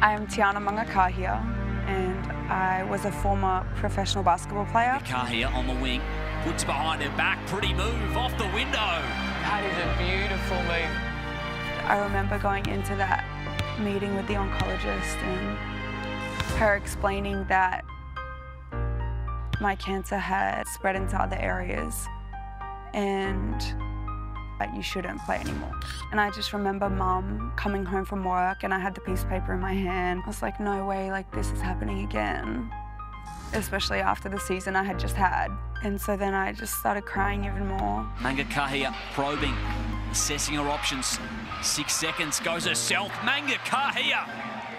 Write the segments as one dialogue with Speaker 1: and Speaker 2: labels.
Speaker 1: I am Tiana Mangakahia and I was a former professional basketball player.
Speaker 2: Kahia on the wing, puts behind her back, pretty move off the window.
Speaker 3: That is a beautiful move.
Speaker 1: I remember going into that meeting with the oncologist and her explaining that my cancer had spread into other areas and that you shouldn't play anymore. And I just remember mum coming home from work and I had the piece of paper in my hand. I was like, no way, like this is happening again. Especially after the season I had just had. And so then I just started crying even more.
Speaker 2: Mangakahia probing, assessing her options. Six seconds, goes herself. Mangakahia.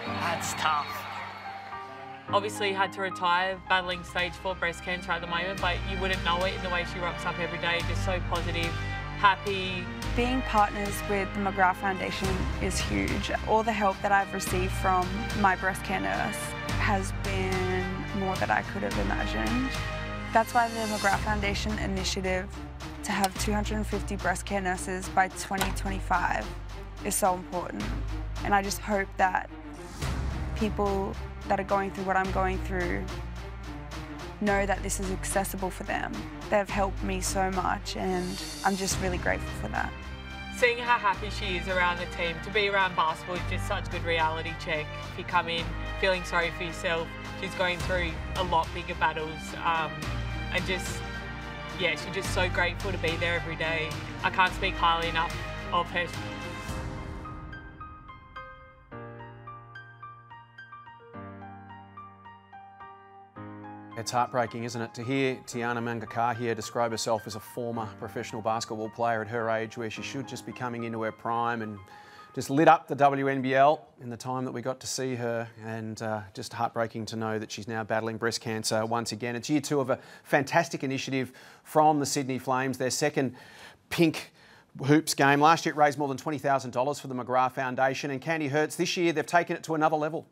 Speaker 3: That's tough. Obviously had to retire, battling stage four breast cancer at the moment, but you wouldn't know it in the way she rocks up every day, just so positive, happy.
Speaker 1: Being partners with the McGrath Foundation is huge. All the help that I've received from my breast care nurse has been more than I could have imagined. That's why the McGrath Foundation initiative to have 250 breast care nurses by 2025 is so important. And I just hope that people that are going through what I'm going through know that this is accessible for them. They've helped me so much and I'm just really grateful for that.
Speaker 3: Seeing how happy she is around the team, to be around basketball is just such a good reality check. If you come in feeling sorry for yourself, she's going through a lot bigger battles um, and just, yeah, she's just so grateful to be there every day. I can't speak highly enough of her.
Speaker 4: It's heartbreaking, isn't it, to hear Tiana Mangakahia describe herself as a former professional basketball player at her age where she should just be coming into her prime and just lit up the WNBL in the time that we got to see her and uh, just heartbreaking to know that she's now battling breast cancer once again. It's year two of a fantastic initiative from the Sydney Flames, their second pink hoops game. Last year it raised more than $20,000 for the McGrath Foundation and Candy Hertz this year they've taken it to another level.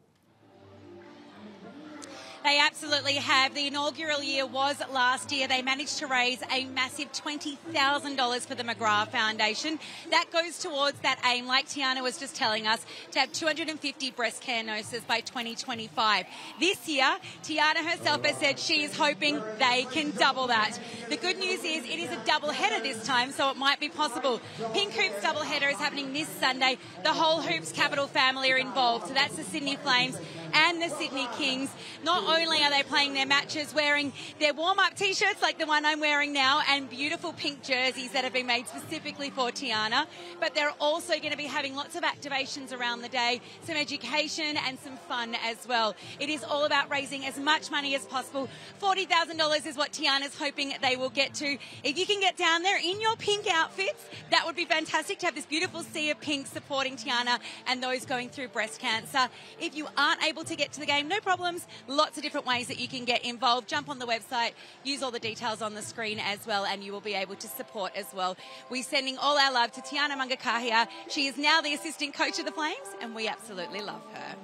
Speaker 5: They absolutely have. The inaugural year was last year. They managed to raise a massive $20,000 for the McGrath Foundation. That goes towards that aim, like Tiana was just telling us, to have 250 breast care nurses by 2025. This year, Tiana herself has said she is hoping they can double that. The good news is it is a double header this time, so it might be possible. Pink Hoops double header is happening this Sunday. The whole Hoops Capital family are involved. So that's the Sydney Flames and the Sydney Kings. Not only are they playing their matches wearing their warm up t shirts like the one I'm wearing now and beautiful pink jerseys that have been made specifically for Tiana, but they're also going to be having lots of activations around the day, some education and some fun as well. It is all about raising as much money as possible. $40,000 is what Tiana's hoping they will get to. If you can get down there in your pink outfits, that would be fantastic to have this beautiful sea of pink supporting Tiana and those going through breast cancer. If you aren't able to get to the game, no problems. Lots of different ways that you can get involved. Jump on the website, use all the details on the screen as well, and you will be able to support as well. We're sending all our love to Tiana Mangakahia. She is now the assistant coach of the Flames, and we absolutely love her.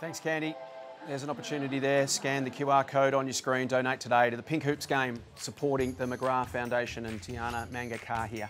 Speaker 4: Thanks, Candy. There's an opportunity there. Scan the QR code on your screen. Donate today to the Pink Hoops game, supporting the McGrath Foundation and Tiana Mangakahia.